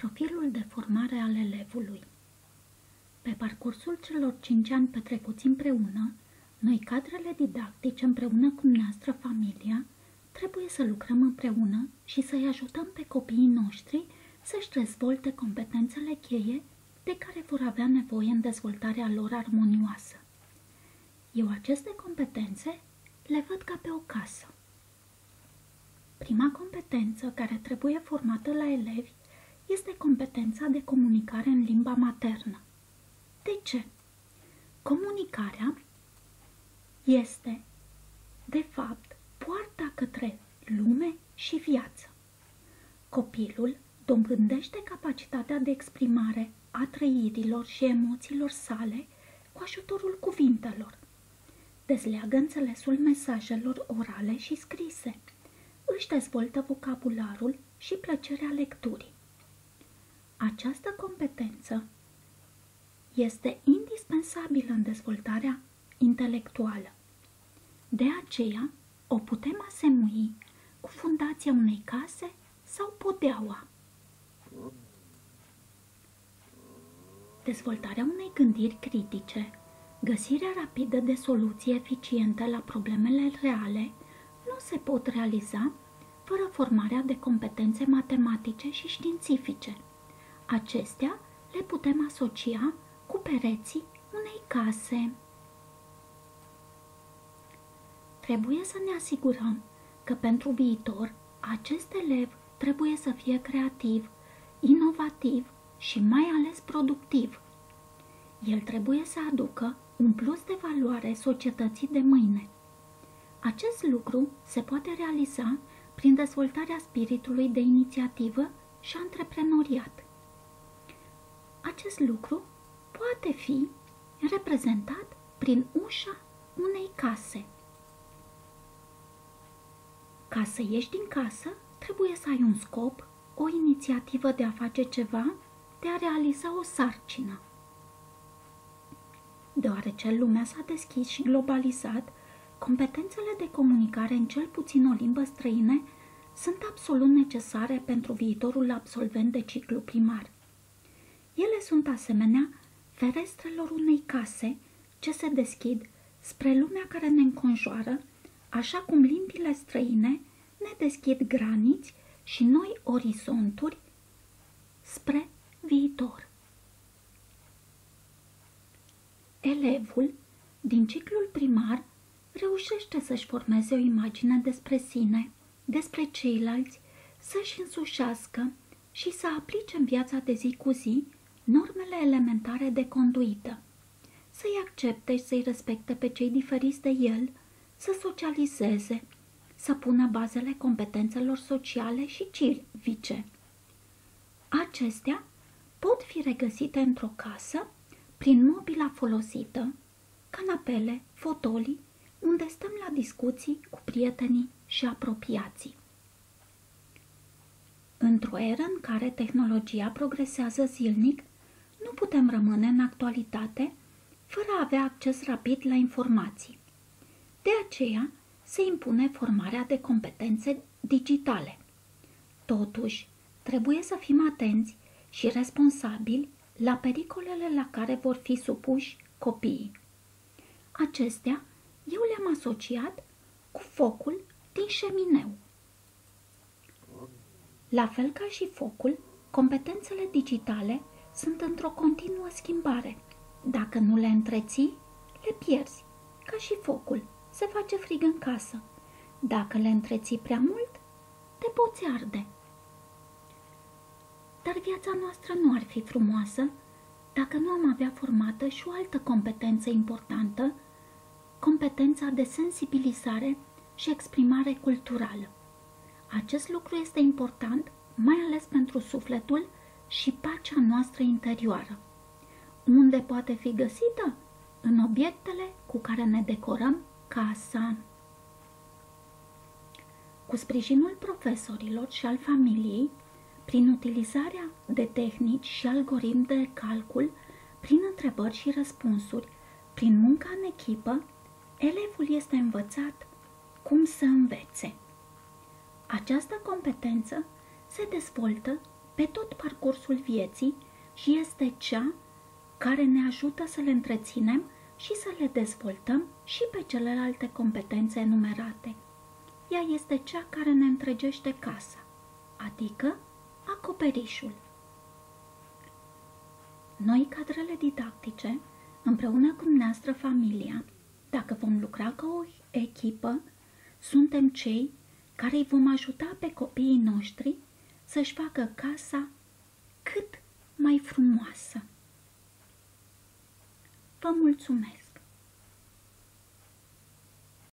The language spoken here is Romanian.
Profilul de formare al elevului Pe parcursul celor cinci ani petrecuți împreună, noi, cadrele didactice, împreună cu noastră familia, trebuie să lucrăm împreună și să-i ajutăm pe copiii noștri să-și dezvolte competențele cheie de care vor avea nevoie în dezvoltarea lor armonioasă. Eu aceste competențe le văd ca pe o casă. Prima competență care trebuie formată la elevi este competența de comunicare în limba maternă. De ce? Comunicarea este, de fapt, poarta către lume și viață. Copilul dobândește capacitatea de exprimare a trăirilor și emoțiilor sale cu ajutorul cuvintelor. Dezleagă înțelesul mesajelor orale și scrise. Își dezvoltă vocabularul și plăcerea lecturii. Această competență este indispensabilă în dezvoltarea intelectuală. De aceea, o putem asemui cu fundația unei case sau podeaua. Dezvoltarea unei gândiri critice, găsirea rapidă de soluții eficiente la problemele reale nu se pot realiza fără formarea de competențe matematice și științifice. Acestea le putem asocia cu pereții unei case. Trebuie să ne asigurăm că pentru viitor acest elev trebuie să fie creativ, inovativ și mai ales productiv. El trebuie să aducă un plus de valoare societății de mâine. Acest lucru se poate realiza prin dezvoltarea spiritului de inițiativă și antreprenoriat. Acest lucru poate fi reprezentat prin ușa unei case. Ca să ieși din casă, trebuie să ai un scop, o inițiativă de a face ceva, de a realiza o sarcină. Deoarece lumea s-a deschis și globalizat, competențele de comunicare în cel puțin o limbă străină sunt absolut necesare pentru viitorul absolvent de ciclu primar. Ele sunt asemenea ferestrelor unei case ce se deschid spre lumea care ne înconjoară, așa cum limbile străine ne deschid graniți și noi orizonturi spre viitor. Elevul din ciclul primar reușește să-și formeze o imagine despre sine, despre ceilalți, să-și însușească și să aplice în viața de zi cu zi normele elementare de conduită, să-i accepte și să-i respecte pe cei diferiți de el, să socializeze, să pună bazele competențelor sociale și civice. Acestea pot fi regăsite într-o casă prin mobila folosită, canapele, fotolii, unde stăm la discuții cu prietenii și apropiații. Într-o eră în care tehnologia progresează zilnic, nu putem rămâne în actualitate fără a avea acces rapid la informații. De aceea se impune formarea de competențe digitale. Totuși, trebuie să fim atenți și responsabili la pericolele la care vor fi supuși copiii. Acestea eu le-am asociat cu focul din șemineu. La fel ca și focul, competențele digitale sunt într-o continuă schimbare. Dacă nu le întreții, le pierzi, ca și focul. Se face frig în casă. Dacă le întreții prea mult, te poți arde. Dar viața noastră nu ar fi frumoasă dacă nu am avea formată și o altă competență importantă, competența de sensibilizare și exprimare culturală. Acest lucru este important mai ales pentru sufletul și pacea noastră interioară. Unde poate fi găsită? În obiectele cu care ne decorăm casa. Cu sprijinul profesorilor și al familiei, prin utilizarea de tehnici și algoritmi de calcul, prin întrebări și răspunsuri, prin munca în echipă, elevul este învățat cum să învețe. Această competență se dezvoltă pe tot parcursul vieții și este cea care ne ajută să le întreținem și să le dezvoltăm și pe celelalte competențe enumerate. Ea este cea care ne întregește casa, adică acoperișul. Noi, cadrele didactice, împreună cu dumneavoastră familia, dacă vom lucra ca o echipă, suntem cei care îi vom ajuta pe copiii noștri să-și facă casa cât mai frumoasă. Vă mulțumesc!